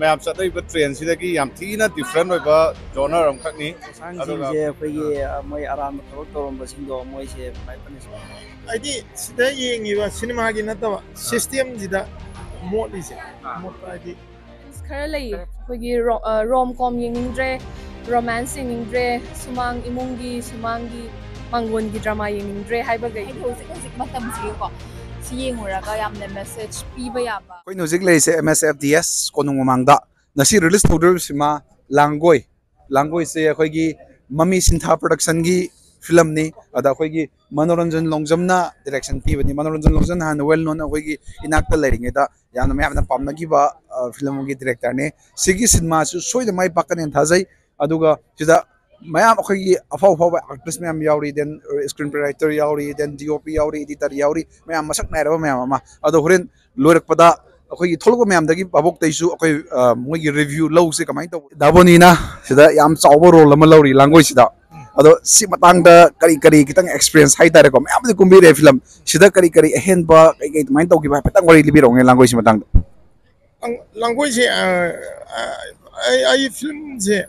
ꯃꯌꯥꯝ ꯆꯠꯅꯔꯤꯕ ꯇ꯭ꯔꯦꯟꯁꯤꯗꯒꯤ ꯌꯥꯝ ꯊꯤꯅ ꯗꯤꯐ꯭ꯔꯦꯟ ꯑꯣꯏꯕ ꯖꯣꯅꯔ ꯑꯃꯈꯛꯅꯤ ꯁꯥꯡꯁꯤꯡꯁꯦ ꯑꯩꯈꯣꯏꯒꯤ ꯃꯣꯏ ꯑꯔꯥꯟꯕ ꯊꯕꯛ ꯇꯧꯔꯝꯕꯁꯤꯡꯗꯣ ꯃꯣꯏꯁꯦ ꯃꯥꯏ ꯄꯅꯤꯁꯃꯦꯟ ꯍꯥꯏꯗꯤ ꯁꯤꯗ ꯌꯦꯡꯉꯤꯕ ꯁꯤꯅꯦꯃꯥꯒꯤ ꯅꯠꯇꯕ ꯁꯤꯁꯇꯦꯝꯁꯤꯗ ꯃꯣꯠꯂꯤꯁꯦ ꯃꯣꯠꯄ ꯍꯥꯏꯗꯤ ꯈꯔ ꯂꯩꯌꯦ ꯑꯩꯈꯣꯏꯒꯤ ꯔꯣꯝ ꯀꯣꯝ ꯌꯦꯡꯅꯤꯡꯗ꯭ꯔꯦ ꯔꯣꯃꯥꯟꯁ ꯌꯦꯡꯅꯤꯡꯗ꯭re ꯁꯨꯃꯥꯡ ꯏꯃꯨꯡꯒꯤ ꯁꯨꯃꯥꯡꯒꯤ ꯃꯥꯡꯒꯣꯟꯒꯤ ꯗ꯭ꯔꯃꯥ ꯌꯦꯡꯅꯤꯡꯗ꯭re ꯍꯥꯏꯕꯒꯩ ꯍꯥꯏꯗꯤ ꯍꯧꯖꯤꯛ ꯍꯧꯖꯤꯛ ꯃꯇꯝꯁꯤꯒꯀꯣ ꯁꯤ ꯌꯦꯡꯉꯨꯔꯒ ꯌꯥꯝꯅ ꯃꯦꯁꯦꯖ ꯄꯤꯕ ꯌꯥꯕ ꯑꯩꯈꯣꯏꯅ ꯍꯧꯖꯤꯛ ꯂꯩꯔꯤꯁꯦ M S F D S ꯀꯣꯅꯨꯡ ꯃꯃꯥꯡꯗ ꯉꯁꯤ ꯔꯤꯂꯤꯁ ꯇꯧꯗꯣꯔꯤꯕꯁꯤꯃ ꯂꯥꯡꯒꯣꯏ ꯂꯥꯡꯒꯣꯏꯁꯦ ꯑꯩꯈꯣꯏꯒꯤ ꯃꯃꯤ ꯁꯤꯟꯊꯥ ꯄ꯭ꯔꯗꯛꯁꯟꯒꯤ ꯐꯤꯂꯝꯅꯤ ꯑꯗ ꯑꯩꯈꯣꯏꯒꯤ ꯃꯅꯣꯔꯟꯖꯟ ꯂꯣꯡꯖꯝꯅ ꯗꯤꯔꯦꯛꯁꯟ ꯄꯤꯕꯅꯤ ꯃꯅꯣꯔꯟꯖꯟ ꯂꯣꯡꯖꯝ ꯍꯥꯟꯅ ꯋꯦꯜ ꯅꯣꯟ ꯑꯩꯈꯣꯏꯒꯤ ꯏꯅꯥꯛꯇ ꯂꯩꯔꯤꯉꯩꯗ ꯌꯥꯝꯅ ꯃꯌꯥꯝꯅ ꯄꯥꯝꯅꯈꯤꯕ ꯐꯤꯂꯝ ꯑꯃꯒꯤ ꯗꯤꯔꯦꯛꯇꯔꯅꯤ ꯁꯤꯒꯤ ꯁꯤꯅꯦꯃꯥꯁꯨ ꯁꯣꯏꯗꯅ ꯃꯥꯏ ꯄꯥꯛꯀꯅꯦꯅ ꯊꯥꯖꯩ ꯑꯗꯨꯒ ꯁꯤꯗ मैम अखी अफाव फाव एक्ट्रेस मैम यावरी देन स्क्रीन प्ले राइटर दें देन डीओपी यावरी एडिटर यावरी मैम मसक नाइरब मैम अदो हरेन लोरकपदा अखी थोलबो मैम दगी बाबोक तैसु रिव्यू लौसे कमाइ तो दाबोनीना रोल म लौरी लैंग्वेज सिदा अदो मतंग करी करी कितंग एक्सपीरियंस मैम दे फ़िल्म सिदा करी करी अहेन कई कई माइन तो गिबा पतंग वरी लिबी मतंग लैंग्वेज आई फ़िल्म से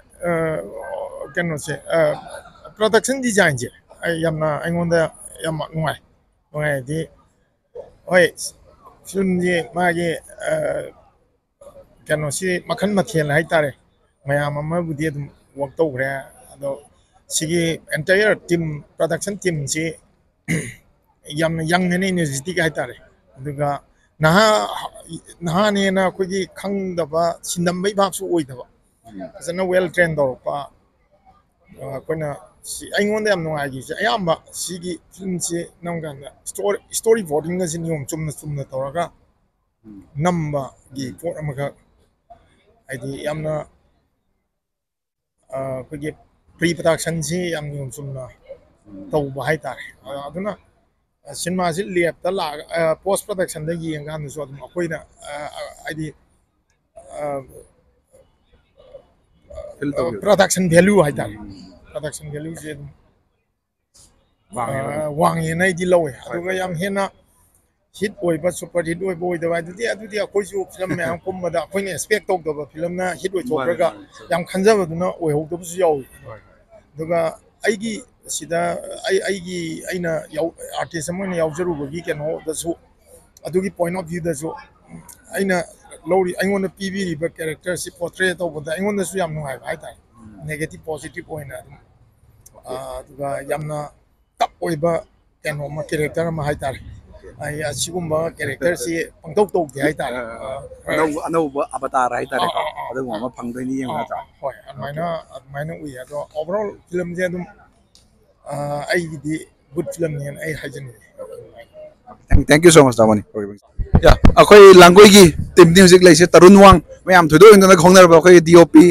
ꯀꯩꯅꯣꯁꯦ ꯄ꯭ꯔꯗꯛꯁꯟ ꯗꯤꯖꯥꯏꯟꯁꯦ ꯑꯩ ꯌꯥꯝꯅ ꯑꯩꯉꯣꯟꯗ ꯌꯥꯝ ꯅꯨꯡꯉꯥꯏ ꯅꯨꯡꯉꯥꯏ ꯍꯥꯏꯗꯤ ꯍꯣꯏ ꯐꯤꯂꯝꯁꯦ ꯃꯥꯒꯤ ꯀꯩꯅꯣꯁꯤ ꯃꯈꯜ ꯃꯊꯦꯜ ꯍꯥꯏꯇꯥꯔꯦ ꯃꯌꯥꯝ ꯑꯃꯕꯨꯗꯤ ꯑꯗꯨꯝ ꯋꯥꯛ ꯇꯧꯈ꯭ꯔꯦ ꯑꯗꯣ ꯁꯤꯒꯤ ꯑꯦꯟꯇꯥꯌꯔ ꯇꯤꯝ ꯄ꯭ꯔꯗꯛꯁꯟ ꯇꯤꯝꯁꯤ ꯌꯥꯝꯅ ꯌꯪ ꯑꯦꯟ ꯏꯅꯔꯖꯤꯇꯤꯛ ꯍꯥꯏꯇꯥꯔꯦ ꯑꯗꯨꯒ ꯅꯍꯥ ꯅꯍꯥꯅꯦꯅ ꯑꯩꯈꯣꯏꯒꯤ ꯈꯪꯗꯕ ꯁꯤꯟꯗꯝꯕꯩ ꯚꯥꯕꯁꯨ ꯑꯣꯏꯗꯕ ꯐꯖꯅ ꯋꯦꯜ ꯇ꯭ꯔꯦꯟ ꯇꯧꯔꯛꯄ ꯑꯩꯈꯣꯏꯅ ꯁꯤ ꯑꯩꯉꯣꯟꯗ ꯌꯥꯝ ꯅꯨꯡꯉꯥꯏꯈꯤꯕꯁꯦ ꯑꯌꯥꯝꯕ ꯁꯤꯒꯤ ꯐꯤꯂꯝꯁꯤ ꯅꯝ ꯀꯥꯟꯗ ꯏꯁꯇꯣꯔꯤ ꯕꯣꯔꯗꯤꯡꯒꯁꯤ ꯅꯤꯌꯣꯝ ꯆꯨꯝꯅ ꯆꯨꯝꯅ ꯇꯧꯔꯒ ꯅꯝꯕꯒꯤ ꯄꯣꯠ ꯑꯃꯈꯛ ꯍꯥꯏꯗꯤ ꯌꯥꯝꯅ ꯑꯩꯈꯣꯏꯒꯤ ꯄ꯭ꯔꯤ ꯄ꯭ꯔꯗꯛꯁꯟꯁꯤ ꯌꯥꯝ ꯅꯤꯌꯣꯝ ꯆꯨꯝꯅ ꯇꯧꯕ ꯍꯥꯏꯇꯥꯔꯦ ꯑꯗꯨꯅ ꯁꯤꯅꯦꯃꯥꯁꯤ ꯂꯦꯞꯇ ꯂꯥꯛꯑꯒ ꯄꯣꯁ ꯄ꯭ꯔꯗꯛꯁꯟꯗ ꯌꯦꯡꯀꯥꯟꯗꯁꯨ ꯑꯗꯨꯝ ꯑꯩꯈꯣꯏꯅ ꯍꯥꯏꯗꯤ ꯄ꯭ꯔꯗꯛꯁꯟ ꯚꯦꯂꯨ ꯍꯥꯏꯇꯥꯔꯦ ꯄ꯭ꯔꯗꯛꯁꯟ ꯚꯦꯂꯨꯁꯦ ꯑꯗꯨꯝ ꯋꯥꯡꯉꯦꯅ ꯑꯩꯗꯤ ꯂꯧꯋꯦ ꯑꯗꯨꯒ ꯌꯥꯝ ꯍꯦꯟꯅ ꯍꯤꯠ ꯑꯣꯏꯕ ꯁꯨꯄꯔ ꯍꯤꯠ ꯑꯣꯏꯕ ꯑꯣꯏꯗꯕ ꯑꯗꯨꯗꯤ ꯑꯗꯨꯗꯤ ꯑꯩꯈꯣꯏꯁꯨ ꯐꯤꯂꯝ ꯃꯌꯥꯝ ꯀꯨꯝꯕꯗ ꯑꯩꯈꯣꯏꯅ ꯑꯦꯛꯁꯄꯦꯛ ꯇꯧꯗꯕ ꯐꯤꯂꯝꯅ ꯍꯤꯠ ꯑꯣꯏꯊꯣꯛꯈ꯭ꯔꯒ ꯌꯥꯝ ꯈꯟꯖꯕꯗꯨꯅ ꯑꯣꯏꯍꯧꯗꯕꯁꯨ ꯌꯥꯎꯏ ꯑꯗꯨꯒ ꯑꯩꯒꯤ ꯁꯤꯗ ꯑꯩ ꯑꯩꯒꯤ ꯑꯩꯅ ꯑꯥꯔꯇꯤꯁ ꯑꯃ ꯑꯣꯏꯅ ꯌꯥꯎꯖꯔꯨꯕꯒꯤ ꯀꯩꯅꯣꯗꯁꯨ ꯑꯗꯨꯒꯤ ꯄꯣꯏꯟ ꯑꯣꯐ ꯚ꯭ꯌꯨꯗꯁꯨ ꯑꯩꯅ ꯂꯧꯔꯤ ꯑꯩꯉꯣꯟꯗ ꯄꯤꯕꯤꯔꯤꯕ ꯀꯦꯔꯦꯛꯇꯔꯁꯤ ꯄꯣꯔꯇ꯭ꯔꯦ ꯇꯧꯕꯗ ꯑꯩꯉꯣꯟꯗꯁꯨ ꯌꯥꯝ ꯅꯨꯡꯉꯥꯏꯕ ꯍꯥꯏꯇꯥꯔꯦ ꯅꯦꯒꯦꯇꯤꯞ ꯄꯣꯖꯤꯇꯤꯞ ꯑꯣꯏꯅ ꯑꯗꯨꯝ ꯑꯗꯨꯒ ꯌꯥꯝꯅ ꯇꯞ ꯑꯣꯏꯕ ꯀꯩꯅꯣ ꯑꯃ ꯀꯦꯔꯦꯛꯇꯔ ꯑꯃ ꯍꯥꯏꯇꯥꯔꯦ ꯑꯩ ꯑꯁꯤꯒꯨꯝꯕ ꯀꯦꯔꯦꯛꯇꯔꯁꯤ ꯄꯪꯇꯧ ꯇꯧꯗꯦ ꯍꯥꯏꯇꯥꯔꯦ ꯑꯅꯧꯕ ꯑꯅꯧꯕ ꯑꯕꯇꯥꯔ ꯍꯥꯏꯇꯥꯔꯦꯀꯣ ꯑꯗꯨꯒꯨꯝꯕ ꯑꯃ ꯐꯪꯗꯣꯏꯅꯤ ꯌꯦꯡꯕ ꯅꯠꯇ꯭ꯔꯥ ꯍꯣꯏ ꯑꯗꯨꯃꯥꯏꯅ ꯑꯗꯨꯃꯥꯏꯅ ꯎꯏ ꯑꯗꯣ ꯑꯣꯚꯔꯑꯣꯜ ꯐꯤꯂꯝꯁꯦ ꯑꯗꯨꯝ ꯑꯩꯒꯤꯗꯤ ꯒꯨꯗ ꯐꯤꯂꯝꯅꯦꯅ ꯑꯩ ꯍꯥꯏꯖꯅꯤꯡꯉꯤ ꯊꯦꯡꯛ ꯌꯨ ꯁꯣ ꯃꯆ ꯇꯥꯃꯣꯅꯤ ꯌꯥ ꯑꯩꯈꯣꯏ ꯂꯥꯡꯒꯣꯏꯒꯤ ꯇꯤꯝꯗꯤ ꯍꯧꯖꯤꯛ ꯂꯩꯁꯦ ꯇꯔꯨꯟ ꯋꯥꯡ ꯃꯌꯥꯝ ꯊꯣꯏꯗꯣꯛ ꯍꯦꯟꯗꯣꯛꯅ ꯈꯪꯅꯔꯕ ꯑꯩꯈꯣꯏꯒꯤ ꯗꯤ ꯑꯣ ꯄꯤ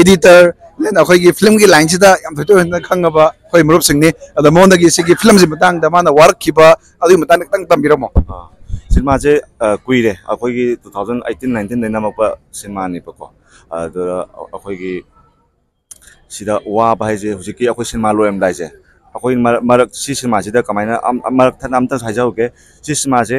ꯏꯗꯤꯇꯔ ꯗꯦꯟ ꯑꯩꯈꯣꯏꯒꯤ ꯐꯤꯂꯝꯒꯤ ꯂꯥꯏꯟꯁꯤꯗ ꯌꯥꯝ ꯊꯣꯏꯗꯣꯛ ꯍꯦꯟꯗꯣꯛꯅ ꯈꯪꯉꯕ ꯑꯩꯈꯣꯏ ꯃꯔꯨꯞꯁꯤꯡꯅꯤ ꯑꯗꯣ ꯃꯉꯣꯟꯗꯒꯤ ꯁꯤꯒꯤ ꯐꯤꯂꯝꯁꯤ ꯃꯇꯥꯡꯗ ꯃꯥꯅ ꯋꯥꯔꯛꯈꯤꯕ ꯑꯗꯨꯒꯤ ꯃꯇꯥꯡꯗ ꯈꯤꯇꯪ ꯇꯝꯕꯤꯔꯝꯃꯣ ꯁꯤꯅꯦꯃꯥꯁꯦ ꯀꯨꯏꯔꯦ ꯑꯩꯈꯣꯏꯒꯤ ꯇꯨ ꯊꯥꯎꯖꯟ ꯑꯩꯠꯇꯤꯟ ꯅꯥꯏꯟꯇꯤꯟꯗ ꯅꯝꯃꯛꯄ ꯁꯤꯅꯦꯃꯥꯅꯦꯕꯀꯣ ꯑꯗꯨꯗ ꯑꯩꯈꯣꯏꯒꯤ ꯁꯤꯗ ꯋꯥꯕ ꯍꯥꯏꯁꯦ ꯍꯧꯖꯤꯛꯀꯤ ꯑꯩꯈꯣꯏ ꯁꯤꯅꯦꯃꯥ ꯂꯣꯏꯔꯝꯗꯥꯏꯁꯦ ꯑꯩꯈꯣꯏ ꯃꯔꯛ ꯁꯤ ꯁꯤꯅꯦꯃꯥꯁꯤꯗ ꯀꯃꯥꯏꯅ ꯃꯔꯛ ꯊꯠꯅ ꯑꯝꯇ ꯍꯥꯏꯖꯍꯧꯒꯦ ꯁꯤ ꯁꯤꯅꯦꯃꯥꯁꯦ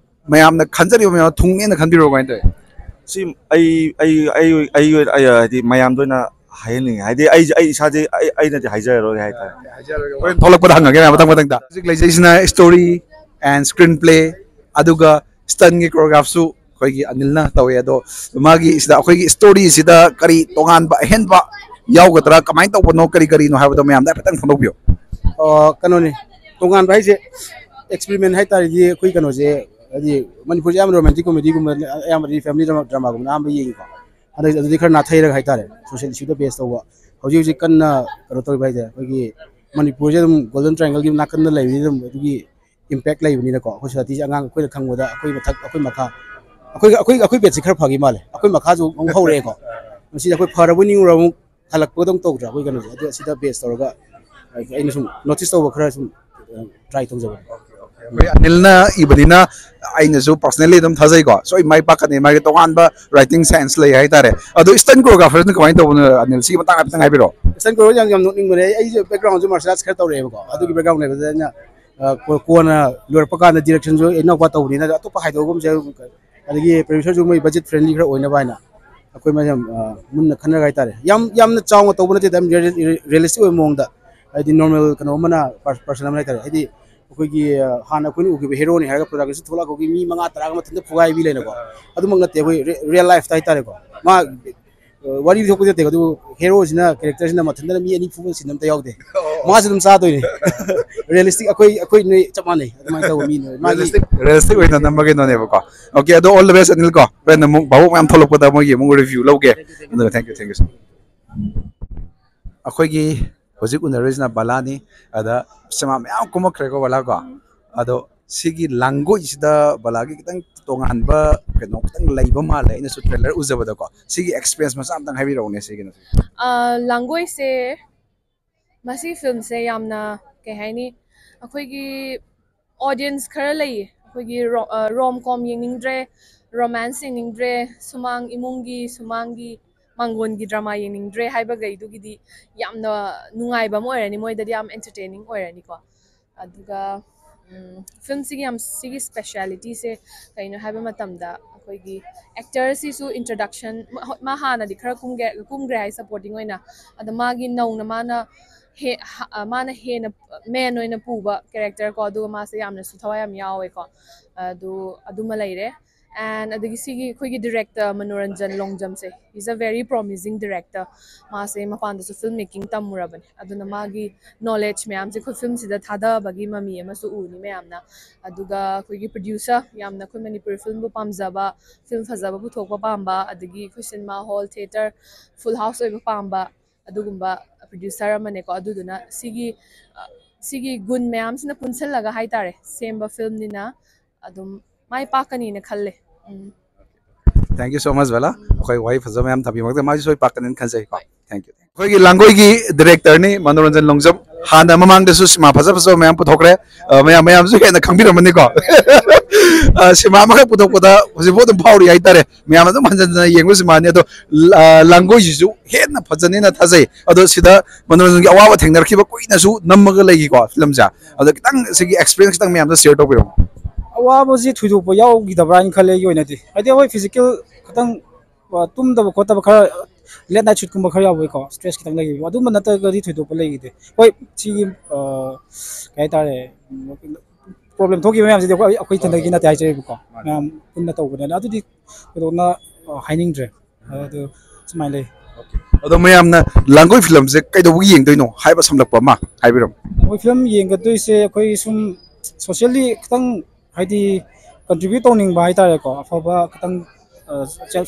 ꯃꯌꯥꯝꯅ ꯈꯟꯖꯔꯤꯕ ꯃꯌꯥꯝ ꯊꯨꯡꯉꯦꯅ ꯈꯟꯕꯤꯔꯣ ꯀꯃꯥꯏꯅ ꯇꯧꯋꯤ ꯁꯤ ꯑꯩ ꯑꯩ ꯑꯩ ꯑꯩ ꯍꯥꯏꯗꯤ ꯃꯌꯥꯝꯗ ꯑꯣꯏꯅ ꯍꯥꯏꯍꯟꯅꯤꯡꯉꯦ ꯍꯥꯏꯗꯤ ꯑꯩ ꯑꯩ ꯏꯁꯥꯗꯤ ꯑꯩ ꯑꯩꯅꯗꯤ ꯍꯥꯏꯖꯔꯔꯣꯏ ꯍꯥꯏꯇꯥꯔꯦ ꯍꯣꯔꯦꯟ ꯊꯣꯛꯂꯛꯄꯗ ꯍꯪꯉꯒꯦ ꯃꯊꯪ ꯃꯊꯪꯗ ꯍꯧꯖꯤꯛ ꯂꯩꯖꯩꯁꯤꯅ ꯁ꯭ꯇꯣꯔꯤ ꯑꯦꯟ ꯁꯀ꯭ꯔꯤꯟ ꯄ꯭ꯂꯦ ꯑꯗꯨꯒ ꯁ꯭ꯇꯟꯒꯤ ꯀꯣꯔꯤꯌꯣꯒ꯭ꯔꯥꯐꯁꯨ ꯑꯩꯈꯣꯏꯒꯤ ꯑꯅꯤꯜꯅ ꯇꯧꯋꯦ ꯑꯗꯣ ꯃꯥꯒꯤ ꯁꯤꯗ ꯑꯩꯈꯣꯏꯒꯤ ꯁ꯭ꯇꯣꯔꯤꯁꯤꯗ ꯀꯔꯤ ꯇꯣꯉꯥꯟꯕ ꯑꯍꯦꯟꯕ ꯌꯥꯎꯒꯗ꯭ꯔꯥ ꯀꯃꯥꯏꯅ ꯇꯧꯕꯅꯣ ꯀꯔꯤ ꯀꯔꯤꯅꯣ ꯍꯥꯏꯕꯗꯣ ꯃꯌꯥꯝꯗ ꯍꯥꯏꯐꯦꯠꯇꯪ ꯐꯣꯡꯗꯣꯛꯄꯤꯌꯨ ꯀꯩꯅꯣꯅꯤ ꯇꯣꯉꯥꯟꯕ ꯍꯥꯏꯁꯦ ꯑꯦꯛꯁꯄꯦꯔꯤꯃꯦꯟ ꯍꯥꯏꯇꯥꯔꯗꯤ ꯑꯩꯈꯣꯏ ꯀꯩꯅꯣꯁꯦ ꯍꯥꯏꯗꯤ ꯃꯅꯤꯄꯨꯔꯁꯦ ꯑꯌꯥꯝꯕ ꯔꯣꯃꯥꯟꯇꯤꯛ ꯀꯣꯃꯦꯗꯤꯒꯨꯝꯕ ꯑꯌꯥꯝꯕꯗꯤ ꯐꯦꯃꯤꯂꯤ ꯗ꯭ꯔꯃꯥꯒꯨꯝꯕ ꯑꯌꯥꯝꯕ ꯌꯦꯡꯉꯤꯀꯣ ꯍꯟꯗꯛ ꯑꯗꯨꯗꯤ ꯈꯔ ꯅꯥꯊꯩꯔꯒ ꯍꯥꯏꯇꯥꯔꯦ ꯁꯣꯁꯤꯌꯦꯜ ꯏꯁꯨꯗ ꯕꯦꯁ ꯇꯧꯕ ꯍꯧꯖꯤꯛ ꯍꯧꯖꯤꯛ ꯀꯟꯅ ꯀꯩꯅꯣ ꯇꯧꯔꯤꯕ ꯍꯥꯏꯇꯥꯔꯦ ꯑꯩꯈꯣꯏꯒꯤ ꯃꯅꯤꯄꯨꯔꯁꯦ ꯑꯗꯨꯝ ꯒꯣꯜꯗꯟ ꯇ꯭ꯔꯥꯏꯡꯒꯜꯒꯤ ꯅꯥꯀꯟꯗ ꯂꯩꯕꯅꯤ ꯑꯗꯨꯝ ꯑꯗꯨꯒꯤ impact ꯂꯩꯕꯅꯤꯅꯀꯣ ꯑꯩꯈꯣꯏ ꯁꯣꯁꯥꯏꯇꯤꯁꯦ ꯑꯉꯥꯡ ꯑꯩꯈꯣꯏꯅ ꯈꯪꯕꯗ ꯑꯩꯈꯣꯏ ꯃꯊꯛ ꯑꯩꯈꯣꯏ ꯃꯈꯥ ꯑꯩꯈꯣꯏ ꯑꯩꯈꯣꯏ ꯑꯩꯈꯣꯏ ꯕꯦꯠꯁꯤ ꯈꯔ ꯐꯈꯤ ꯃꯥꯜꯂꯦ ꯑꯩꯈꯣꯏ ꯃꯈꯥꯁꯨ ꯑꯃꯨꯛ ꯍꯧꯔꯛꯑꯦꯀꯣ ꯃꯁꯤꯗ ꯑꯩꯈꯣꯏ ꯐꯔꯕ ꯅꯤꯡꯉꯨꯔ ꯑꯃꯨꯛ ꯍꯜꯂꯛꯄꯗꯧ ꯇꯧꯗ꯭ꯔꯥ ꯑꯩꯈꯣꯏ ꯀꯩꯅꯣꯁꯦ ꯑꯗꯨ ꯁꯤꯗ ꯕꯦꯁ ꯇꯧꯔꯒ ꯑꯩꯅ ꯁꯨꯝ ꯅꯣꯇꯤꯁ ꯇꯧꯕ ꯈꯔ ꯁꯨꯝ ꯇ꯭ꯔꯥꯏ ꯇꯧꯖꯕꯅꯤ ꯑꯩꯈꯣꯏ ꯑꯅꯤꯜꯅ ꯏꯕꯅꯤꯅ ꯑꯩꯅꯁꯨ ꯄꯔꯁꯅꯦꯜꯂꯤ ꯑꯗꯨꯝ ꯊꯥꯖꯩꯀꯣ ꯁꯣꯏ ꯃꯥꯏ ꯄꯥꯛꯀꯅꯤ ꯃꯥꯒꯤ ꯇꯣꯉꯥꯟꯕ ꯔꯥꯏꯇꯤꯡ ꯁꯥꯏꯟꯁ ꯂꯩ ꯍꯥꯏꯇꯥꯔꯦ ꯑꯗꯣ ꯏꯁꯇꯟ ꯀꯣꯔꯤꯌꯣꯒ꯭ꯔꯥꯐꯔꯁꯤꯅ ꯀꯃꯥꯏꯅ ꯇꯧꯕꯅꯣ ꯑꯅꯤꯜ ꯁꯤꯒꯤ ꯃꯇꯥꯡ ꯍꯥꯏꯐꯦꯠꯇꯪ ꯍꯥꯏꯕꯤꯔꯛꯑꯣ ꯏꯁꯇꯟ ꯀꯣꯔꯤꯌꯣ ꯌꯥꯝ ꯌꯥꯝ ꯅꯣꯛꯅꯤꯡꯕꯅꯦ ꯑꯩ ꯑꯩꯁꯦ ꯕꯦꯛꯒ꯭ꯔꯥꯎꯟꯁꯨ ꯃꯥꯔꯁꯦꯜ ꯑꯥꯔꯠꯁ ꯈꯔ ꯇꯧꯔꯛꯑꯦꯕꯀꯣ ꯑꯗꯨꯒꯤ ꯕꯦꯛꯒ꯭ꯔꯥꯎꯟ ꯂꯩꯕꯗ ꯑꯩꯅ ꯀꯣꯟꯅ ꯂꯣꯏꯔꯛꯄ ꯀꯥꯟꯗ ꯗꯤꯔꯦꯛꯁꯟꯁꯨ ꯏꯅꯧꯄꯥ ꯇꯧꯕꯅꯤꯅ ꯑꯇꯣꯞꯄ ꯍꯥꯏꯗꯣꯛꯑꯒꯨꯝꯁꯦ ꯑꯗꯒꯤ ꯄ꯭ꯔꯣꯗ꯭ꯌꯨꯁꯔꯁꯨ ꯃꯣꯏ ꯕꯖꯦꯠ ꯐ꯭ꯔꯦꯟꯂꯤ ꯈꯔ ꯑꯣꯏꯅꯕ ꯍꯥꯏꯅ ꯑꯩꯈꯣꯏ ꯃꯌꯥꯝ ꯃꯨꯟꯅ ꯈꯟꯅꯔꯒ ꯍꯥꯏꯇꯥꯔꯦ ꯌꯥꯝ ꯌꯥꯝꯅ ꯆꯥꯎꯅ ꯇꯧꯕ ꯅꯠꯇꯦꯗ ꯔꯤꯌꯦꯂꯤꯁꯇꯤꯛ ꯑꯣꯏꯕ ꯃꯑꯣꯡꯗ ꯍꯥꯏꯗꯤ ꯅꯣꯔꯃꯦꯜ ꯀꯩꯅꯣ ꯑꯃꯅ ꯄꯔꯁꯟ ꯑꯃ ꯍꯥꯏꯇꯥꯔꯦ ꯍꯥꯏꯗꯤ ꯑꯩꯈꯣꯏꯒꯤ ꯍꯥꯟꯅ ꯑꯩꯈꯣꯏꯅ ꯎꯈꯤꯕ ꯍꯦꯔꯣꯅꯤ ꯍꯥꯏꯔꯒ ꯄ꯭ꯔꯣꯗꯛꯇꯁꯨ ꯊꯣꯛꯂꯛꯄꯒꯤ ꯃꯤ ꯃꯉꯥ ꯇꯔꯥꯒ ꯃꯊꯟꯇ ꯐꯨꯒꯥꯏꯕꯤ ꯂꯩꯅꯀꯣ ꯑꯗꯨꯃꯛ ꯅꯠꯇꯦ ꯑꯩꯈꯣꯏ ꯔꯤꯌꯦꯜ ꯂꯥꯏꯐꯇ ꯍꯥꯏꯇꯥꯔꯦꯀꯣ ꯃꯥ ꯋꯥꯔꯤ ꯊꯣꯛꯄ ꯅꯠꯇꯦ ꯑꯗꯨꯕꯨ ꯍꯦꯔꯣꯁꯤꯅ ꯀꯦꯔꯦꯛꯇꯔꯁꯤꯅ ꯃꯊꯟꯇꯅ ꯃꯤ ꯑꯅꯤ ꯐꯨꯕ ꯁꯤꯟ ꯑꯝꯇ ꯌꯥꯎꯗꯦ ꯃꯥꯁꯨ ꯑꯗꯨꯝ ꯆꯥꯗꯣꯏꯅꯤ ꯔꯤꯌꯦꯂꯤꯁꯇꯤꯛ ꯑꯩꯈꯣꯏ ꯑꯩꯈꯣꯏ ꯅꯣꯏ ꯆꯞ ꯃꯥꯟꯅꯩ ꯑꯗꯨꯃꯥꯏꯅ ꯇꯧꯕ ꯃꯤꯅꯤ ꯃꯥꯒꯤ ꯔꯤꯌꯦꯂꯤꯁꯇꯤꯛ ꯔꯤꯌꯦꯂꯤꯁꯇꯤꯛ ꯑꯣꯏꯅ ꯅꯝꯕ ꯀꯩꯅꯣꯅꯦꯕꯀꯣ ꯑꯣꯀꯦ ꯑꯗꯣ ꯑꯣꯜ ꯗ ꯕꯦꯁ ꯑꯅꯤꯜ ꯀꯣ ꯍꯣꯔꯦꯟ ꯑꯃꯨꯛ ꯚꯥꯕꯨꯛ ꯃꯌꯥꯝ ꯊꯣꯛꯂꯛꯄꯗ ꯃꯣꯏꯒꯤ ꯑꯃꯨꯛ ꯔꯤꯚ꯭ꯌൂ ꯂꯧꯒꯦ ꯑꯗꯨꯒ ꯊꯦꯡꯛ ꯌꯨ ꯊꯦꯡꯛ ꯌꯨ ꯑꯩꯈꯣꯏꯒꯤ ꯍꯧꯖꯤꯛ ꯎꯅꯔꯤꯁꯤꯅ ꯕꯂꯥꯅꯤ ꯑꯗ ꯁꯤꯃꯥ ꯃꯌꯥꯝ ꯀꯨꯝꯃꯛꯈ꯭ꯔꯦꯀꯣ ꯕꯂꯥꯀꯣ ꯑꯗꯣ ꯁꯤꯒꯤ ꯂꯥꯡꯒꯣꯏꯁꯤꯗ ꯕꯂꯥꯒꯤ ꯈꯤꯇꯪ ꯇꯣꯉꯥꯟꯕ ꯀꯩꯅꯣ ꯈꯤꯇꯪ ꯂꯩꯕ ꯃꯥꯜꯂꯦ ꯑꯩꯅꯁꯨ ꯇ꯭ꯔꯦꯂꯔ ꯎꯖꯕꯗꯀꯣ ꯁꯤꯒꯤ ꯑꯦꯛꯁꯄꯤꯔꯤꯌꯦꯟꯁ ꯃꯆꯥ ꯑꯝꯇꯪ ꯍꯥꯏꯕꯤꯔꯛꯎꯅꯦ ꯁꯤꯒꯤꯅ ꯂꯥꯡꯒꯣꯏꯁꯦ ꯃꯁꯤ ꯐꯤꯂꯝꯁꯦ ꯌꯥꯝꯅ ꯀꯩ ꯍꯥꯏꯅꯤ ꯑꯩꯈꯣꯏꯒꯤ ꯑꯣꯗꯤꯌꯟꯁ ꯈꯔ ꯂꯩꯌꯦ ꯑꯩꯈꯣꯏꯒꯤ ꯔꯣꯝ ꯀꯣꯝ ꯌꯦꯡꯅꯤꯡꯗ꯭ꯔꯦ ꯔꯣꯃꯥꯟꯁ ꯌꯦꯡꯅꯤꯡꯗ꯭ꯔꯦ ꯁꯨꯃꯥꯡ ꯏꯃꯨꯡꯒꯤ ꯁꯨꯃꯥꯡꯒꯤ मंगोन की ड्रामा येंद्रे हैगी नाइबी मोदी एंटरटेनिंग फ़िल्म सिगी स्पेशलीटी से कहीं है अखोगी एक्टर से इंट्रोडक्शन हादी खर कूंग्रे सपोर्टिंग मागी नौना माना हे माना हेन मेन पूब कैरेक्टर को सुथवा यावेको अदुमा लेरे एंड अगर डिरेक्टर मनोरंजन लोजम से is a very promising director मासे से फ़िल्म मेकिंग तमुरबने नॉलेज मैम से फ़िल्म से थादगी ममी उम मैना प्रोड्यूसर यहाँ अख मनपुर फ़िल्म पाजब फ़िल्म फजब पुथो पाबी cinema hall theatre full house पाब अब प्रोड्यूसर को गुण मैम से पुनसलगा सेंब फ़िल्म ꯃꯥꯏ ꯄꯥꯛꯀꯅꯤꯅ ꯈꯜꯂꯦ ꯎꯝ ꯊꯦꯡꯛ ꯌꯨ ꯁꯣ ꯃꯆ ꯕꯂꯥ ꯑꯩꯈꯣꯏ ꯋꯥꯍꯩ ꯐꯖꯕ ꯃꯌꯥꯝ ꯊꯝꯕꯤꯃꯛꯇ ꯃꯥꯁꯨ ꯁꯣꯏ ꯄꯥꯛꯀꯅꯤꯅ ꯈꯟꯖꯩꯀꯣ ꯊꯦꯡꯛ ꯌꯨ ꯑꯩꯈꯣꯏꯒꯤ ꯂꯥꯡꯒꯣꯏꯒꯤ ꯗꯤꯔꯦꯛꯇꯔꯅꯤ ꯃꯅꯣꯔꯟꯖꯟ ꯂꯣꯡꯖꯝ ꯍꯥꯟꯅ ꯃꯃꯥꯡꯗꯁꯨ ꯁꯤꯃꯥ ꯐꯖ ꯐꯖꯕ ꯃꯌꯥꯝ ꯄꯨꯊꯣꯛꯈ꯭ꯔꯦ ꯃꯌꯥꯝ ꯃꯌꯥꯝꯁꯨ ꯍꯦꯟꯅ ꯈꯪꯕꯤꯔꯝꯃꯅꯤꯀꯣ ꯁꯤꯃꯥ ꯑꯃꯈꯛ ꯄꯨꯊꯣꯛꯄꯗ ꯍꯧꯖꯤꯛꯐꯥꯎ ꯑꯗꯨꯝ ꯐꯥꯎꯔꯤ ꯍꯥꯏꯇꯥꯔꯦ ꯃꯌꯥꯝ ꯑꯗꯨꯝ ꯍꯟꯖꯟ ꯍꯟꯖꯟ ꯌꯦꯡꯕ ꯁꯤꯃꯥꯅꯤ ꯑꯗꯣ ꯂꯥꯡꯒꯣꯏꯁꯤꯁꯨ ꯍꯦꯟꯅ ꯐꯖꯅꯦꯅ ꯊꯥꯖꯩ ꯑꯗꯣ ꯁꯤꯗ ꯃꯅꯣꯔꯟꯖꯟꯒꯤ ꯑꯋꯥꯕ ꯊꯦꯡꯅꯔꯛꯈꯤꯕ ꯀꯨꯏꯅꯁꯨ ꯅꯝꯃꯒ ꯂꯩꯈꯤꯀꯣ ꯐꯤꯂꯝꯁꯦ ꯑꯗꯣ ꯈꯤꯇꯪ ꯁꯤꯒꯤ ꯑꯦꯛꯁꯄꯤꯔꯤꯌꯦꯟꯁ ꯈꯤꯇꯪ ꯃꯌꯥꯝꯗ ꯁꯤꯌꯔ ꯇꯧꯕꯤꯔꯝꯃꯣ ꯑꯋꯥꯕꯁꯤ ꯊꯣꯏꯗꯣꯛꯄ ꯌꯥꯎꯈꯤꯗꯕ꯭ꯔꯥ ꯍꯥꯏꯅ ꯈꯜꯂꯦ ꯑꯩꯒꯤ ꯑꯣꯏꯅꯗꯤ ꯍꯥꯏꯗꯤ ꯑꯩꯈꯣꯏ ꯐꯤꯖꯤꯀꯦꯜ ꯈꯤꯇꯪ ꯇꯨꯝꯗꯕ ꯈꯣꯠꯇꯕ ꯈꯔ ꯂꯦꯠ ꯅꯥꯏꯠ ꯁꯨꯠꯀꯨꯝꯕ ꯈꯔ ꯌꯥꯎꯕꯩꯀꯣ ꯁ꯭ꯇ꯭ꯔꯦꯁ ꯈꯤꯇꯪ ꯂꯩꯈꯤꯕ ꯑꯗꯨꯝꯕ ꯅꯠꯇ꯭ꯔꯒꯗꯤ ꯊꯣꯏꯗꯣꯛꯄ ꯂꯩꯈꯤꯗꯦ ꯍꯣꯏ ꯁꯤꯒꯤ ꯀꯩ ꯍꯥꯏꯇꯥꯔꯦ ꯄ꯭ꯔꯣꯕ꯭ꯂꯦꯝ ꯊꯣꯛꯈꯤꯕ ꯃꯌꯥꯝꯁꯤꯗꯤ ꯑꯩꯈꯣꯏ ꯑꯩꯈꯣꯏ ꯏꯊꯟꯗꯒꯤ ꯅꯠꯇꯦ ꯍꯥꯏꯖꯔꯤꯕꯀꯣ ꯃꯌꯥꯝ ꯄꯨꯟꯅ ꯇꯧꯕꯅꯤꯅ ꯑꯗꯨꯗꯤ ꯊꯣꯏꯗꯣꯛꯅ ꯍꯥꯏꯅꯤꯡꯗ꯭ꯔꯦ ꯑꯗꯨ ꯁꯨꯃꯥꯏꯅ ꯂꯩ ꯑꯗꯣ ꯃꯌꯥꯝꯅ ꯂꯥꯡꯒꯣꯏ ꯐꯤꯂꯝꯁꯦ ꯀꯩꯗꯧꯕꯒꯤ ꯌꯦꯡꯗꯣꯏꯅꯣ ꯍꯥꯏꯕ ꯁꯝꯂꯛꯄ ꯑꯃ ꯍꯥꯏꯕꯤꯔꯝꯃꯣ ꯑꯩꯈꯣꯏ ꯐꯤꯂꯝ ꯌꯦꯡꯒꯗꯣꯏꯁꯦ ꯑꯩꯈꯣꯏ ꯁꯨꯝ ꯁꯣꯁꯤꯌꯦꯜꯂꯤ ꯈꯤꯇꯪ ꯍꯥꯏꯗꯤ ꯀꯟꯇ꯭ꯔꯤꯕ꯭ꯌꯨꯠ ꯇꯧꯅꯤꯡꯕ ꯍꯥꯏꯇꯥꯔꯦꯀꯣ ꯑꯐꯕ ꯈꯤꯇꯪ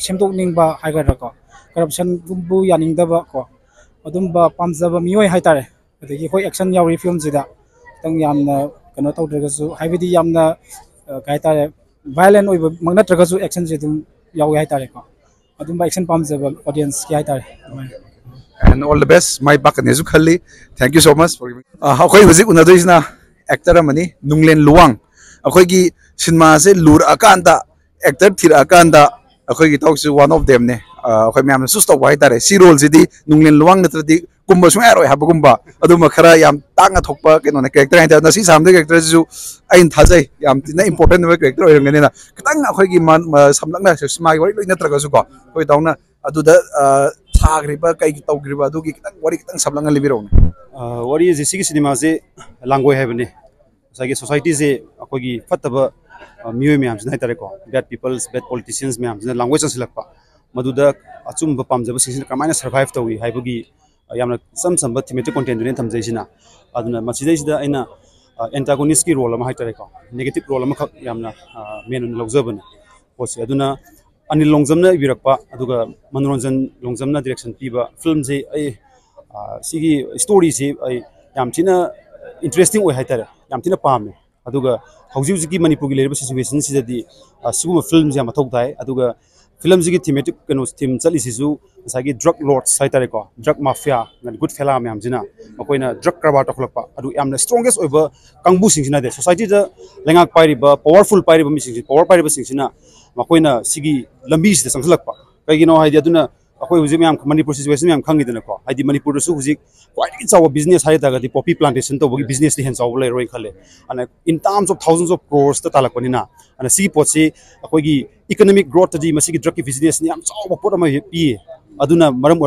ꯁꯦꯝꯗꯣꯛꯅꯤꯡꯕ ꯍꯥꯏꯒꯗ꯭ꯔꯥꯀꯣ ꯀꯔꯞꯁꯟꯒꯨꯝꯕꯨ ꯌꯥꯅꯤꯡꯗꯕ ꯀꯣ ꯑꯗꯨꯝꯕ ꯄꯥꯝꯖꯕ ꯃꯤꯑꯣꯏ ꯍꯥꯏꯇꯥꯔꯦ ꯑꯗꯒꯤ ꯑꯩꯈꯣꯏ ꯑꯦꯛꯁꯟ ꯌꯥꯎꯔꯤ ꯐꯤꯂꯝꯁꯤꯗ ꯈꯤꯇꯪ ꯌꯥꯝꯅ ꯀꯩꯅꯣ ꯇꯧꯗ꯭ꯔꯒꯁꯨ ꯍꯥꯏꯕꯗꯤ ꯌꯥꯝꯅ ꯀꯩ ꯍꯥꯏꯇꯥꯔꯦ ꯚꯥꯏꯂꯦꯟ ꯑꯣꯏꯕꯃꯛ ꯅꯠꯇ꯭ꯔꯒꯁꯨ ꯑꯦꯛꯁꯟꯁꯦ ꯑꯗꯨꯝ ꯌꯥꯎꯋꯤ ꯍꯥꯏꯇꯥꯔꯦꯀꯣ ꯑꯗꯨꯝꯕ ꯑꯦꯛꯁꯟ ꯄꯥꯝꯖꯕ ꯑꯣꯗꯤꯌꯟꯁꯀꯤ ꯍꯥꯏꯇꯥꯔꯦ ꯑꯗꯨꯃꯥꯏꯅ and all the best my अखोगी cinema से लूर एक्टर थीर अकांद अखोगी वन ऑफ़ देम ने अखोई मैम तब है तारे सी रोल से नुंगलेन लुवांग नत्रदी कुंब खरा याम तांग थोप केनो कैरेक्टर है ना सी सामदे कैरेक्टर जु आइन थाजै याम तिना इंपोर्टेंट वे कैरेक्टर होयंगने ना खतंग अखोगी समलंग को थाग्रिबा कई तौग्रिबा अदुगी वरी खतंग समलंग लिबिरोने वरी सिनेमा से लांगोय है ꯉꯁꯥꯏꯒꯤ ꯁꯣꯁꯥꯏꯇꯤꯁꯦ ꯑꯩꯈꯣꯏꯒꯤ ꯐꯠꯇꯕ ꯃꯤꯑꯣꯏ ꯃꯌꯥꯝꯁꯤꯅ ꯍꯥꯏꯇꯥꯔꯦꯀꯣ ꯕꯦꯗ ꯄꯤꯄꯜꯁ ꯕꯦꯗ ꯄꯣꯂꯤꯇꯤꯁꯤꯌꯟꯁ ꯃꯌꯥꯝꯁꯤꯅ ꯂꯥꯡꯒ꯭ꯋꯦꯖ ꯆꯟꯁꯤꯜꯂꯛꯄ ꯃꯗꯨꯗ ꯑꯆꯨꯝꯕ ꯄꯥꯝꯖꯕꯁꯤꯡꯁꯤꯅ ꯀꯃꯥꯏꯅ ꯁꯔꯚꯥꯏꯕ ꯇꯧꯏ ꯍꯥꯏꯕꯒꯤ ꯌꯥꯝꯅ ꯏꯆꯝ ꯆꯝꯕ ꯊꯤꯃꯦꯇꯤꯛ ꯀꯣꯟꯇꯦꯟꯗꯨꯅꯦ ꯊꯝꯖꯩꯁꯤꯅ ꯑꯗꯨꯅ ꯃꯁꯤꯗꯩꯁꯤꯗ ꯑꯩꯅ ꯑꯦꯟꯇꯥꯒꯣꯅꯤꯁꯀꯤ ꯔꯣꯜ ꯑꯃ ꯍꯥꯏꯇꯥꯔꯦꯀꯣ ꯅꯦꯒꯦꯇꯤꯕ ꯔꯣꯜ ꯑꯃꯈꯛ ꯌꯥꯝꯅ ꯃꯦꯟ ꯑꯣꯏꯅ ꯂꯧꯖꯕꯅꯤ ꯄꯣꯠꯁꯦ ꯑꯗꯨꯅ अनिल लोंगजमना इबिरक्पा अदुगा मनोरंजन लोंगजमना डायरेक्शन पीबा फ़िल्म से ए स्टोरी से ए यामचिना इंटरेस्टिंग ꯑꯣꯏ ꯍꯥꯏꯇꯥꯔꯦ, ꯌꯥꯝ ꯊꯤꯅ ꯄꯥꯝꯃꯦ ꯑꯗꯨꯒ से ꯍꯧꯖꯤꯛꯀꯤ ꯃꯅꯤꯄꯨꯔꯒꯤ ꯂꯩꯔꯤꯕ ꯁꯤꯆꯨꯋꯦꯁꯟꯁꯤꯗꯗꯤ ꯁꯤꯒꯨꯝꯕ ꯐꯤꯂꯝꯁꯦ थीमेटिक कनो थीम चलसीजु मसागी ड्रग लॉर्ड्स हाइतारेको ड्रग माफिया गुड फेला मैम जिना मकोइना ड्रग कारबार तखलप अदु यामना स्ट्रोंगेस्ट ओइब कंगबु सिंगसिना दे सोसाइटी द लेंगाक पाइरिब पावरफुल पाइरिब मिसिंग लंबी सिद संगसलक कगिनो हाइदि अदुना अखोई हुजिक मैम मणिपुर सिचुएशन मैम खंगी दन चाव बिज़नेस है तागति पॉपी प्लांटेशन तो बगी बिज़नेस हेन चाव ले रोइ अन in terms of thousands of crores त तालक पनिना अन इकोनॉमिक ग्रोथ दि ड्रग की बिज़नेस नि हम चाव पोट म पि अदुना मरम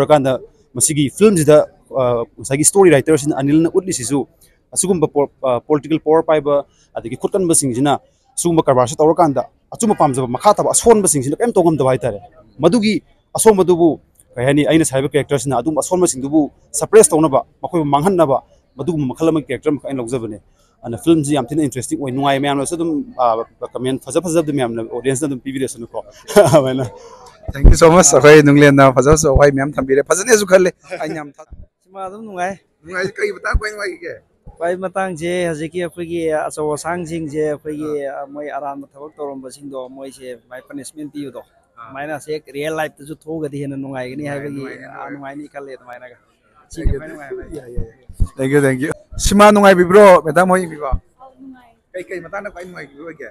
स्टोरी राइटर्स इन अनिल न उडली सिसु पाई पॉलिटिकल पावर पाइब अदि कारबार से तौरक कांदा पाजब पामजब मखा तब असोन बसिंग जिना केम तोगम दबाइ तारे ꯑꯁꯣꯝꯕꯗꯨꯕꯨ ꯀꯩ ꯍꯥꯏꯅꯤ ꯑꯩꯅ ꯁꯥꯏꯕ ꯀꯦꯔꯦꯛꯇꯔꯁꯤꯅ ꯑꯗꯨꯝ ꯑꯁꯣꯝꯕꯁꯤꯡꯗꯨꯕꯨ ꯁꯄ꯭ꯔꯦꯁ ꯇꯧꯅꯕ ꯃꯈꯣꯏꯕꯨ ꯃꯥꯡꯍꯟꯅꯕ ꯃꯗꯨꯒꯨꯝꯕ ꯃꯈꯜ ꯑꯃꯒꯤ ꯀꯦꯔꯦꯛꯇꯔ ꯑꯃꯈꯛ ꯑꯩꯅ ꯂꯧꯖꯕꯅꯦ ꯑꯗꯨꯅ ꯐꯤꯂꯝꯁꯤ ꯌꯥꯝ ꯊꯤꯅ ꯏꯟꯇꯔꯦꯁꯇꯤꯡ ꯑꯣꯏ ꯅꯨꯡꯉꯥꯏ ꯃꯌꯥꯝꯅꯁꯨ ꯑꯗꯨꯝ ꯀꯃꯦꯟ ꯐꯖ ꯐꯖꯕꯗꯨ ꯃꯌꯥꯝꯅ ꯑꯣꯗꯤꯌꯦꯟꯁꯅ ꯑꯗꯨꯝ ꯄꯤꯕꯤꯔꯁꯅꯨꯀꯣ ꯑꯗꯨꯃꯥꯏꯅ ꯊꯦꯡꯛ ꯌꯨ ꯁꯣ ꯃꯆ ꯑꯩꯈꯣꯏ ꯅꯨꯡꯂꯦꯟꯅ ꯐꯖꯕꯁꯨ ꯋꯥꯍꯩ ꯃꯌꯥꯝ ꯊꯝꯕꯤꯔꯦ ꯐꯖꯅꯁꯨ ꯈꯜꯂꯦ ꯑꯩ ꯌꯥꯝ ꯁꯤꯃ ꯑꯗꯨꯝ ꯅꯨꯡꯉꯥꯏ ꯅꯨꯡꯉꯥꯏ ꯀꯩ ꯃꯇꯥꯡ ꯀꯣꯏ ꯅꯨꯡꯉꯥꯏꯒꯦ ꯀꯩ ꯃꯇꯥꯡꯁꯦ ꯍꯧꯖꯤꯛꯀꯤ ꯑꯩꯈꯣꯏꯒꯤ ꯑꯆꯧ ꯑꯁꯥꯡꯁꯤꯡꯁꯦ ꯑꯩꯈꯣꯏꯒꯤ ꯃꯣꯏ ꯑꯔꯥꯟꯕ ꯊꯕꯛ ꯇꯧꯔꯝꯕꯁꯤꯡꯗꯣ ꯃꯣꯏꯁꯦ ꯃꯥꯏ ꯄꯅꯤꯁꯃꯦꯟ ꯄꯤꯕꯗꯣ ꯑꯗꯨꯃꯥꯏꯅ ꯁꯦ ꯔꯤꯌꯦꯜ ꯂꯥꯏꯐꯇꯁꯨ ꯊꯣꯛꯑꯒꯗꯤ ꯍꯦꯟꯅ ꯅꯨꯡꯉꯥꯏꯒꯅꯤ ꯍꯥꯏꯕꯒꯤ ꯅꯨꯡꯉꯥꯏꯅꯤ ꯈꯜꯂꯦ ꯑꯗꯨꯃꯥꯏꯅꯒ ꯁꯤꯅ ꯈ꯭ꯋꯥꯏ ꯅꯨꯡꯉꯥꯏꯕ ꯊꯦꯡꯛ ꯌꯨ ꯊꯦꯡꯛ ꯌꯨ ꯁꯤꯃꯥ ꯅꯨꯡꯉꯥꯏꯕꯤꯕ꯭ꯔꯣ ꯃꯦꯗꯥꯝ ꯍꯣꯏ ꯌꯦꯡꯕꯤꯕ ꯀꯩ ꯀꯩ ꯃꯇꯥꯡꯗ ꯈ꯭ꯋꯥꯏ ꯅꯨꯡꯉꯥꯏꯕꯤꯕ ꯑꯣꯏꯒꯦ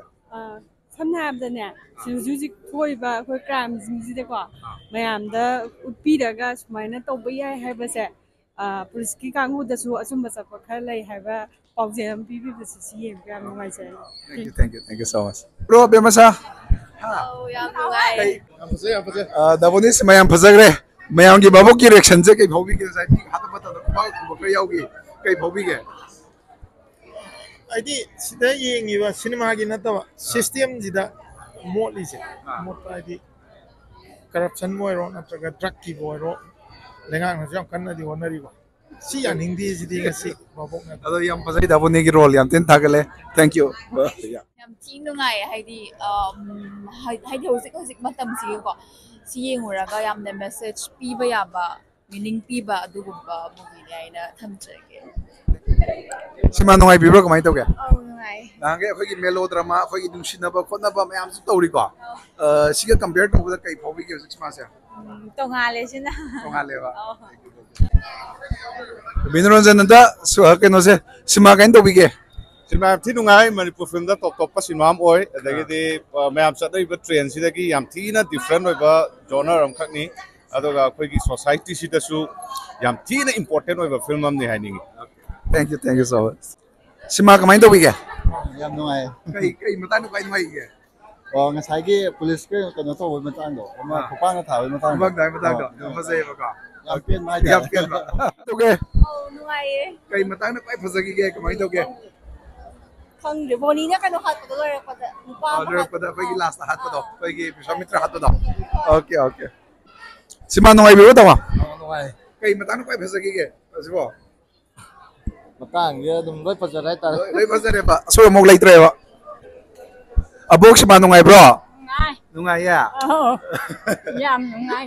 ꯁꯝꯅ ꯍꯥꯏꯔꯕꯗꯅꯦ ꯍꯧꯖꯤꯛ ꯍꯧꯖꯤꯛ ꯊꯣꯛꯏꯕ ꯑꯩꯈꯣꯏ ꯀ꯭ꯔꯥꯏꯝꯁꯤꯡꯁꯤꯗꯀꯣ ꯃꯌꯥꯝꯗ ꯎꯠꯄꯤꯔꯒ ꯁꯨꯃꯥꯏꯅ ꯇꯧꯕ ꯌꯥꯏ ꯍꯥꯏꯕꯁꯦ ꯄꯨꯂꯤꯁꯀꯤ ꯀꯥꯡꯕꯨꯗꯁꯨ ꯑꯆꯨꯝꯕ ꯆꯠꯄ ꯈꯔ ꯂꯩ ꯍꯥꯏꯕ ꯄꯥꯎꯖꯦꯜ ꯑꯃ ꯄꯤꯕꯤꯕꯁꯤ ꯁꯤ ꯌꯦꯡꯕ ꯌꯥꯝ ꯅꯨꯡꯉꯥꯏꯖꯔꯦ thank you thank you thank you so much bro ꯕꯦꯃꯁꯥ Dabonis mayam pazagre mayam gi babu gi reaction ze kai bobi gi zai ti hata bata da kuma kuma kai yau gi kai bobi gi. Aidi sida yi ngi ba sinima gi na tawa system ji da mo li ze mo di corruption mo ero na taga drug ki bo ero lenga ngi di wana ri. ꯁꯤ ꯌꯥꯅꯤꯡꯗꯦ ꯁꯤꯗꯤ ꯉꯁꯤ ꯃꯕꯣꯛꯅ ꯑꯗꯣ ꯌꯥꯝ ꯐꯖꯩ ꯗꯕꯣꯅꯤꯒꯤ role ꯌꯥꯝ ꯊꯤꯅ ꯊꯥꯒꯠꯂꯦ thank you ꯌꯥꯝ ꯊꯤ ꯅꯨꯡꯉꯥꯏ ꯍꯥꯏꯗꯤ ꯍꯥꯏꯗꯤ ꯍꯧꯖꯤꯛ ꯍꯧꯖꯤꯛ ꯃꯇꯝꯁꯤꯒꯤꯀꯣ ꯁꯤ ꯌꯦꯡꯉꯨꯔꯒ ꯌꯥꯝꯅ ꯃꯦꯁꯦꯖ ꯄꯤꯕ ꯌꯥꯕ ꯃꯤꯅꯤꯡ ꯄꯤꯕ ꯑꯗꯨꯒꯨꯝꯕ ꯃꯨꯚꯤꯅꯤ ꯍꯥꯏꯅ ꯊꯝꯖꯒꯦ ꯁꯤꯃꯥ ꯅꯨꯡꯉꯥꯏꯕꯤꯕ꯭ꯔꯣ ꯀꯃꯥꯏꯅ ꯇꯧꯒꯦ ꯑꯧ ꯅꯨꯡꯉꯥꯏ ꯅꯍꯥꯟꯈꯩ ꯑꯩꯈꯣꯏꯒꯤ ꯃꯦꯂꯣ ꯗ꯭ꯔꯃꯥ ꯑꯩꯈꯣꯏꯒꯤ ꯅꯨꯡꯁꯤꯅꯕ ꯈꯣꯠꯅꯕ ꯃꯌꯥꯝꯁꯨ ꯇꯧꯔꯤꯀꯣ ꯁꯤꯒ ꯀꯝꯄꯤꯌꯔ ꯇꯧꯕꯗ ꯀꯩ ꯐꯥꯎꯕꯤꯒꯦ ꯍꯧꯖꯤꯛ ꯁꯤꯃꯥꯁꯦ ꯇꯣꯉꯥꯜꯂꯦ ꯁꯤꯅ ꯇꯣꯉꯥꯜꯂꯦꯕ ꯕꯤꯅꯔꯣꯟꯖꯟꯗ ꯀꯩꯅꯣꯁꯦ ꯁꯤꯃꯥ ꯀꯩꯅ ꯇꯧꯕꯤꯒꯦ ꯁꯤꯃꯥ ꯌꯥꯝ ꯊꯤ ꯅꯨꯡꯉꯥꯏ ꯃꯅꯤꯄꯨꯔ ꯐꯤꯂꯝꯗ ꯇꯣꯞ ꯇꯣꯞꯄ ꯁꯤꯃꯥ ꯑꯃ ꯑꯣꯏ ꯑꯗꯒꯤꯗꯤ ꯃꯌꯥꯝ ꯆꯠꯅꯔꯤꯕ ꯇ꯭ꯔꯦꯟꯁꯤꯗꯒꯤ ꯌꯥꯝ ꯊꯤꯅ ꯗꯤꯐꯔꯦꯟ ꯑꯣꯏꯕ ꯖꯣꯅꯔ ꯑꯃꯈꯛꯅꯤ ꯑꯗꯨꯒ ꯑꯩꯈꯣꯏꯒꯤ ꯁꯣꯁꯥꯏꯇꯤꯁꯤꯗꯁꯨ ꯌꯥꯝ ꯊꯤꯅ ꯏꯝꯄꯣꯔꯇꯦꯟ ꯑꯣꯏꯕ ꯐꯤꯂꯝ ꯑꯃꯅꯤ ꯍꯥꯏꯅꯤꯡꯉꯤ thank you thank you so ꯃꯆ ꯁꯤꯃꯥ ꯀꯃꯥꯏꯅ ꯇꯧꯕꯤꯒꯦ ꯌꯥꯝ ꯅꯨꯡꯉꯥꯏ ꯀꯩ ꯀꯩ ꯃꯇꯥꯡꯗ ꯈ꯭ꯋꯥꯏ ꯅꯨꯡꯉꯥꯏꯒꯦ ꯑꯣ ꯉꯁꯥꯏꯒꯤ ꯄꯨꯂꯤꯁꯀꯤ ꯀꯩꯅꯣ ꯇꯧꯕꯒꯤ ꯃꯇꯥꯡꯗꯣ ꯑꯃ ꯈꯨꯄꯥꯛꯅ ꯊꯥꯕꯒꯤ ꯃꯇꯥꯡꯗꯣ ꯈꯨꯄꯥꯛ ꯊꯥꯕꯒꯤ ꯃꯇꯥꯡꯗꯣ ꯐꯖꯩꯑꯕꯀꯣ Oke, oke. Oke. आपके तो गए kay matang na pa ipasagi kay kamay to kay kang reboni na kan hat to dere pada order oh, pada pagi oh. last hat to ah. pagi samitra hat to Oke, oke. si man nungay bibo tama nungay kay matang na pa ipasagi kay sibo matang ya dum loy pasare ta loy pasare pa so mo lay ya pak. abok si man nungay bro? Nungai. Nungai ya? Oh. Yam nungay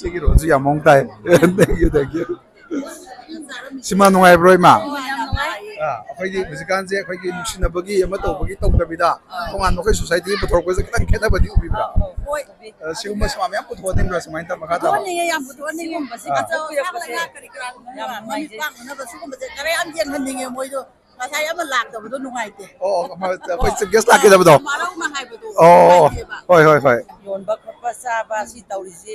ꯏꯆꯦꯒꯤ ꯔꯣꯜꯁꯨ ꯌꯥꯝ ꯃꯑꯣꯡ ꯇꯥꯏ thank you thank ꯌꯨ ꯁꯤꯃꯥ ꯅꯨꯡꯉꯥꯏꯕ꯭ꯔꯣ ꯏꯃꯥ ꯑꯩꯈꯣꯏꯗꯤ ꯍꯧꯖꯤꯛꯀꯥꯟꯁꯦ ꯑꯩꯈꯣꯏꯒꯤ ꯅꯨꯡꯁꯤꯅꯕꯒꯤ ꯑꯃ ꯇꯧꯕꯒꯤ ꯇꯧꯗꯕꯤꯗ ꯇꯣꯉꯥꯟꯕ ꯑꯩꯈꯣꯏ ꯁꯣꯁꯥꯏꯇꯤꯒꯤ ꯄꯨꯊꯣꯔꯛꯄꯁꯦ ꯈꯤꯇꯪ ꯈꯦꯠꯅꯕꯗꯤ ꯎꯕꯤꯕ꯭ꯔꯥ ꯁꯤꯒꯨꯝꯕ ꯁꯤꯃꯥ ꯃꯌꯥꯝ ꯄꯨꯊꯣꯛꯍꯟꯅꯤꯡꯕ꯭ꯔꯥ ꯁꯨꯃꯥꯏꯅ ꯇꯧ ꯃꯈꯥ ꯇꯥꯕ ꯄꯨꯊꯣꯛꯍꯟꯅꯤꯡꯉꯦ ꯌꯥꯝ ꯄꯨꯊꯣꯛꯍꯟꯅꯤꯡꯉꯦ ꯌꯥꯝ ꯃꯃꯤꯠ ꯄꯥꯡꯅꯅꯕ ꯁꯤꯒꯨꯝꯕꯁꯦ ꯈꯔ ꯌꯥꯝ ꯌꯦꯡꯍꯟꯅꯤꯡꯉꯦ ꯃꯣꯏꯗꯣ ꯉꯁꯥꯏ ꯑꯃ ꯂꯥꯛꯇꯕꯗꯣ ꯅꯨꯡꯉꯥꯏꯇꯦ ꯑꯣ ꯑꯩꯈꯣꯏ ꯆꯤꯐ ꯒꯦꯁ ꯂꯥꯛꯀꯗꯕꯗꯣ ꯃꯔꯧꯅ ꯍꯥꯏꯕꯗꯣ ꯑꯣ ꯍꯣꯏ ꯍꯣꯏ ꯍꯣꯏ ꯌꯣꯟꯕ ꯈꯣꯠꯄ ꯆꯥꯕ ꯁꯤ ꯇꯧꯔꯤꯁꯤ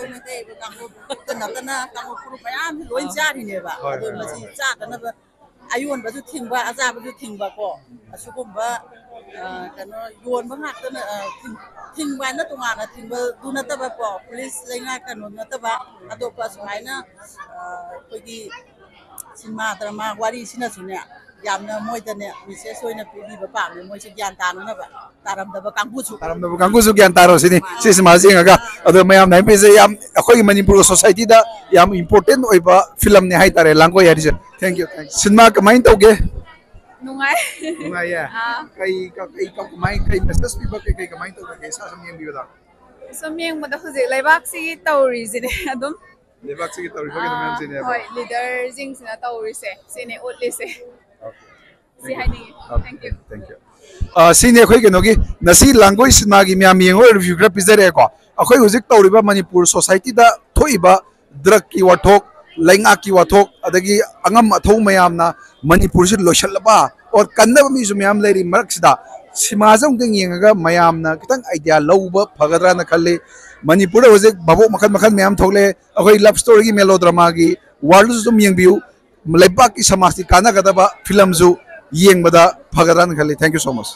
ꯑꯩꯈꯣꯏ ꯑꯩꯈꯣꯏ ꯃꯩꯇꯩ ꯀꯥꯡꯂꯨꯞꯇ ꯅꯠꯇꯅ ꯀꯥꯡꯂꯨꯞ ꯐꯨꯔꯨꯞ ꯃꯌꯥꯝꯁꯤ ꯂꯣꯏ ꯆꯥꯔꯤꯅꯦꯕ ꯑꯗꯨ ꯃꯁꯤ ꯆꯥꯗꯅꯕ ꯑꯌꯣꯟꯕꯁꯨ ꯊꯤꯡꯕ ꯑꯆꯥꯕꯁꯨ ꯊꯤꯡꯕ ꯀꯣ ꯑꯁꯤꯒꯨꯝꯕ ꯀꯩꯅꯣ ꯌꯣꯟꯕ ꯉꯥꯛꯇꯅ ꯊꯤꯡꯕ ꯍꯥꯏꯅ ꯇꯣꯉꯥꯟꯅ ꯊꯤꯡꯕꯗꯨ ꯅꯠꯇꯕ ꯀꯣ ꯄꯨꯂꯤꯁ ꯂꯩꯉꯥꯛ ꯀꯩꯅꯣ ꯅꯠꯇꯕ ꯑꯇꯣꯞꯄ ꯁꯨꯃꯥꯏꯅ ꯑꯩꯈꯣꯏꯒꯤ ꯁꯤꯅꯦꯃꯥ ꯗ꯭ꯔꯃꯥ ꯋꯥꯔꯤꯁꯤꯅꯁꯨꯅꯦ ꯌꯥꯝꯅ ꯃꯣꯏꯗꯅꯦ ꯃꯦꯁꯦꯖ ꯑꯣꯏꯅ ꯄꯤꯕꯤꯕ ꯄꯥꯝꯃꯦ ꯃꯣꯏꯁꯦ ꯒ꯭ꯌꯥꯟ ꯇꯥꯅꯅꯕ ꯇꯥꯔꯝꯗꯕ ꯀꯥꯡꯕꯨꯁꯨ ꯇꯥꯔꯝꯗꯕ ꯀꯥꯡꯕꯨꯁꯨ ꯒ꯭ꯌꯥꯟ ꯇꯥꯔꯣ ꯁꯤꯅꯤ ꯁꯤ ꯁꯤꯃꯥ ꯌꯦꯡꯉꯒ ꯑꯗꯣ ꯃꯌꯥꯝꯅ ꯍꯥꯏꯕꯤꯁꯦ ꯌꯥꯝ ꯑꯩꯈꯣꯏꯒꯤ ꯃꯅꯤꯄꯨꯔ ꯁꯣꯁꯥꯏꯇꯤꯗ ꯌꯥꯝ ꯏꯝꯄꯣꯔꯇꯦꯟ ꯑꯣꯏꯕ ꯐꯤꯂꯝꯅꯦ ꯍꯥꯏꯇꯥꯔꯦ ꯂꯥꯡꯒꯣꯏ ꯍꯥꯏꯔꯤꯁꯦ ꯊꯦꯡꯛ ꯌꯨ ꯁꯤꯅꯦꯃꯥ ꯀꯃꯥꯏꯅ ꯇꯧꯒꯦ ꯅꯨꯡꯉꯥꯏ ꯅꯨꯡꯉꯥꯏꯌꯦ ꯀꯩ ꯀꯩ ꯀꯃꯥꯏ ꯀꯩ ꯃꯦꯁꯦꯖ ꯄꯤꯕ ꯀꯩ ꯀꯩ ꯀꯃꯥꯏꯅ ꯇꯧꯒꯦ ꯏꯁꯥ ꯁꯨꯝ ꯌꯦꯡꯕꯤꯕꯗ ꯁꯨꯝ ꯌꯦꯡꯕꯗ ꯍꯧꯖꯤꯛ ꯂꯩꯕꯥꯛꯁꯤꯒꯤ ꯇꯧꯔꯤꯁꯤꯅꯦ ꯑꯗꯨꯝ ꯂꯩꯕꯥꯛꯁꯤꯒꯤ ꯇꯧꯔꯤꯕ ꯀꯩꯅꯣ ꯃꯌꯥꯝꯁꯤꯅꯦꯕ ꯍꯣꯏ ꯂꯤꯗꯔꯁꯤꯡꯁꯤꯅ ꯇꯧꯔꯤꯁꯦ ꯁꯤꯅꯦ ꯎꯠꯂꯤꯁꯦ ꯁꯤ ꯍꯥꯏꯅꯤꯡꯉꯤ ꯊꯦꯡꯛ ꯌꯨ ꯊꯦꯡꯛ ꯌꯨ ꯁꯤꯅꯤ ꯑꯩꯈꯣꯏ ꯀꯩꯅꯣꯒꯤ ꯉꯁꯤ ꯂꯥꯡꯒꯣꯏ ꯁꯤꯅꯦꯃꯥꯒꯤ ꯃꯌꯥꯝ ꯌꯦꯡꯉꯣ ꯔꯤꯚ꯭ꯌꯨ ꯈꯔ ꯄꯤꯖꯔꯛꯑꯦꯀꯣ ꯑꯩꯈꯣꯏ ꯍꯧꯖꯤꯛ ꯇꯧꯔꯤꯕ ꯃꯅꯤꯄꯨꯔ ꯁꯣꯁꯥꯏꯇꯤꯗ ꯊꯣꯛꯏꯕ ꯗ꯭ꯔꯒꯀꯤ ꯋꯥꯊꯣꯛ ꯂꯩꯉꯥꯛꯀꯤ ꯋꯥꯊꯣꯛ ꯑꯗꯒꯤ ꯑꯉꯝ ꯑꯊꯧ ꯃꯌꯥꯝꯅ ꯃꯅꯤꯄꯨꯔꯁꯤ ꯂꯣꯏꯁꯤꯜꯂꯕ ꯑꯣꯔ ꯀꯟꯅꯕ ꯃꯤꯁꯨ ꯃꯌꯥꯝ ꯂꯩꯔꯤ ꯃꯔꯛꯁꯤꯗ ꯁꯤꯃꯥꯁꯦ ꯑꯃꯨꯛꯇꯪ ꯌꯦꯡꯉꯒ ꯃꯌꯥꯝꯅ ꯈꯤꯇꯪ ꯑꯥꯏꯗꯤꯌꯥ ꯂꯧꯕ ꯐꯒꯗ꯭ꯔꯥꯅ ꯈꯜꯂꯤ ꯃꯅꯤꯄꯨꯔꯗ ꯍꯧꯖꯤꯛ ꯚꯥꯕꯣꯛ ꯃꯈꯜ ꯃꯈꯜ ꯃꯌꯥꯝ ꯊꯣꯛꯂꯛꯑꯦ ꯑꯩꯈꯣꯏ ꯂꯞ ꯁ꯭ꯇꯣꯔꯤꯒꯤ ꯃꯦꯂꯣ ꯗ꯭ꯔꯃꯥꯒꯤ ꯋꯥꯔꯜꯗꯁꯨ ꯑꯗꯨꯝ ꯌꯦꯡꯕꯤꯌꯨ ꯂꯩꯕꯥꯛꯀꯤ ꯁꯃꯥꯖꯀꯤ ꯀꯥꯟꯅꯒꯗꯕ ꯐꯤꯂꯝꯁꯨ ꯌꯦꯡꯕꯗ ꯐꯒꯗ꯭ꯔꯥꯅ ꯈꯜꯂꯤ ꯊꯦꯡꯛ ꯌꯨ ꯁꯣ ꯃꯆ